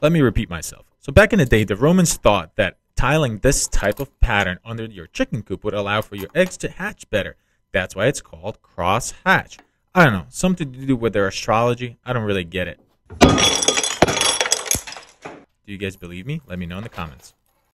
let me repeat myself. So back in the day, the Romans thought that tiling this type of pattern under your chicken coop would allow for your eggs to hatch better. That's why it's called cross hatch. I don't know, something to do with their astrology. I don't really get it. Do you guys believe me? Let me know in the comments.